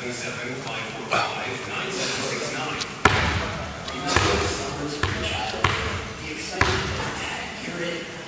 The excitement of you're.